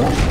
¿no?